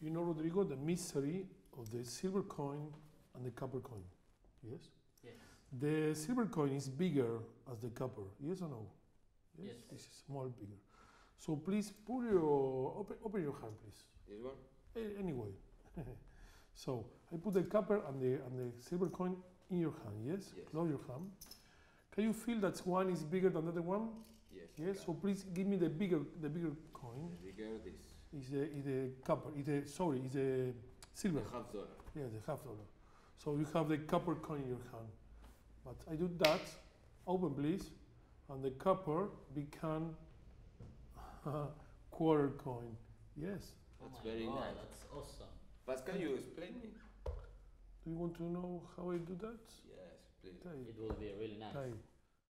You know, Rodrigo, the mystery of the silver coin and the copper coin. Yes? Yes. The silver coin is bigger as the copper. Yes or no? Yes. This is small, bigger. So please put your open, open your hand, please. This one? A- Anyway. so I put the copper and the and the silver coin in your hand. Yes. Yes. Close your hand. Can you feel that one is bigger than the other one? Yes. Yes. So please give me the bigger the bigger coin. The bigger this. Is a, is the copper? Is the sorry? Is a silver? The half dollar. Yeah, the half dollar. So you have the copper coin in your hand. But I do that. Open, please, and the copper become quarter coin. Yes. That's oh very God, nice. That's awesome. But can you explain me? Do you want to know how I do that? Yes, please. Okay. It will be really nice. Okay.